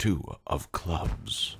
two of clubs.